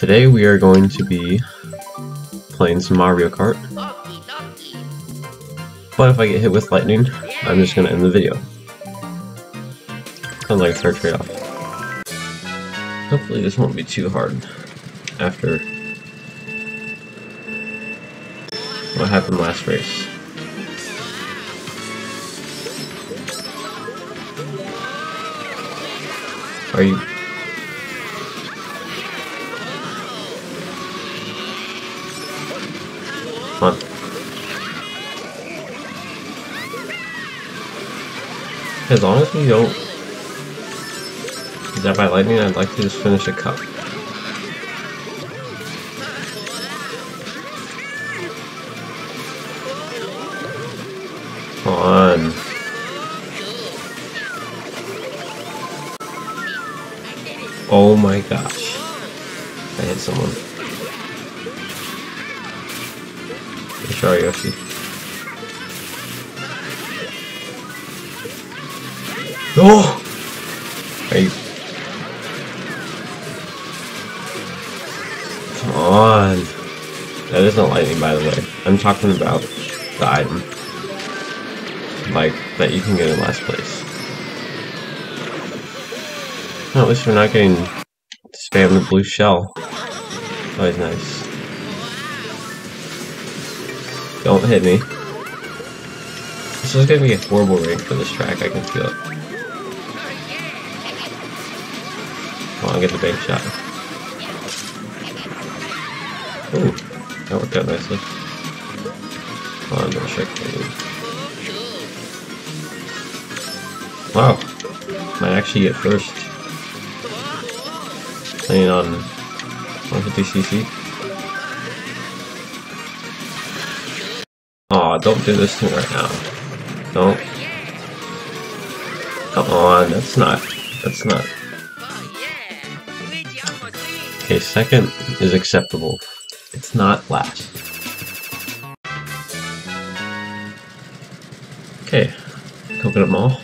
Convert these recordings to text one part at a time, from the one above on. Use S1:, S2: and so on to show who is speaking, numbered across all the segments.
S1: Today we are going to be playing some Mario Kart. But if I get hit with lightning, I'm just gonna end the video. Sounds like a fair trade-off. Hopefully this won't be too hard after what happened last race. Are you... As long as we don't is that by lightning, I'd like to just finish a cup. Come on. Oh my gosh. I hit someone. Sorry, Yoshi. Oh! Hey. Come on. That isn't lightning, by the way. I'm talking about the item. Like, that you can get in last place. Well, at least we're not getting spam the blue shell. Always nice. Don't hit me. This is gonna be a horrible race for this track, I can feel it. On, get the bank shot. Ooh, that worked out nicely. Come on, don't shake me. Wow, might actually get first. Playing on 150cc. Aw, don't do this to me right now. Don't. Come on, that's not, that's not. Second is acceptable. It's not last. Okay, Coconut Mall.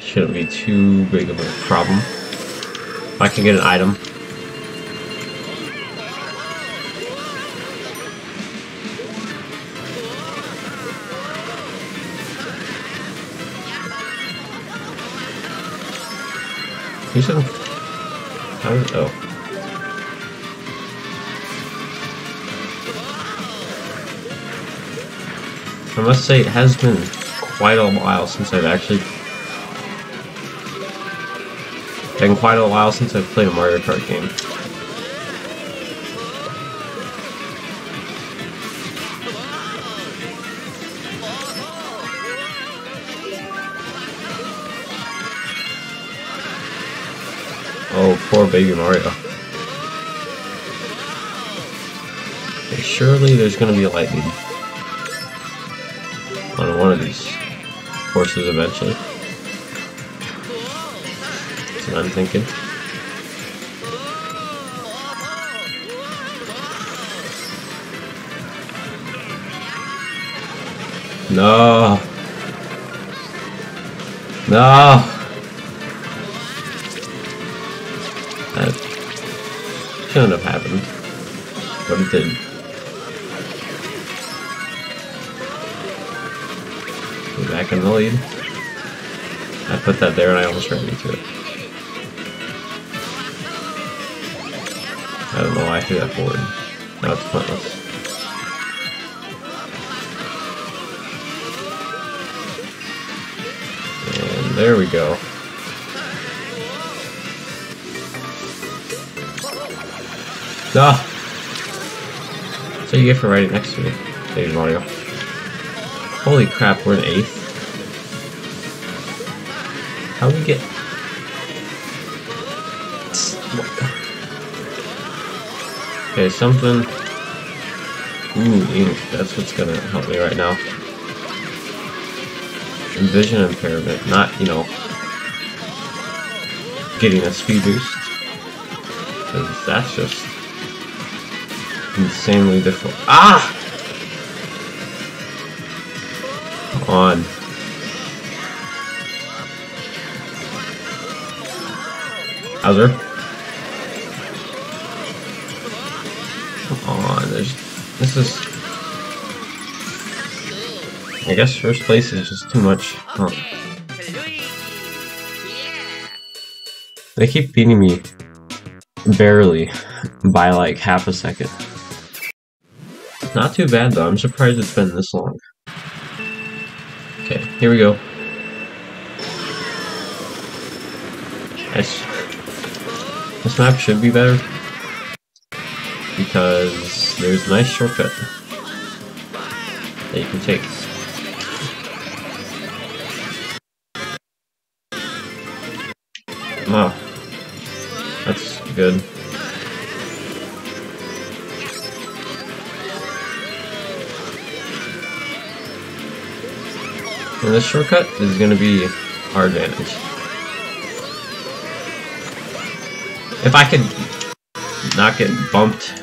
S1: Shouldn't be too big of a problem. I can get an item. You said how did oh I must say it has been quite a while since I've actually been quite a while since I've played a Mario Kart game. Oh, poor baby Mario. Surely there's gonna be a lightning on one of these courses eventually. That's what I'm thinking. No. No. That shouldn't have happened, but it did. Back in the lead. I put that there and I almost ran into it. I don't know why I threw that forward. Now it's pointless. And there we go. Ah! So you get for right next to me, Baby Mario. Holy crap, we're in eighth. How do we get... Okay, something... Ooh, ink. That's what's gonna help me right now. And vision impairment, not, you know, getting a speed boost. Because that's just insanely difficult. Ah! Come on. Come on, there's this is I guess first place is just too much. Huh. They keep beating me barely by like half a second. Not too bad though, I'm surprised it's been this long. Okay, here we go. This, this map should be better because there's a nice shortcut that you can take. Oh, that's good. And this shortcut is going to be our advantage. If I could not get bumped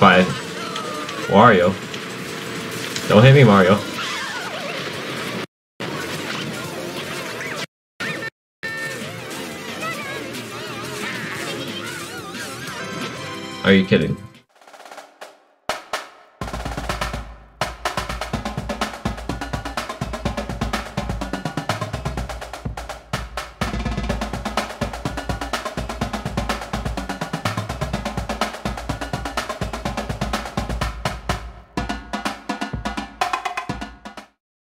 S1: by Wario. Don't hit me, Mario. Are you kidding?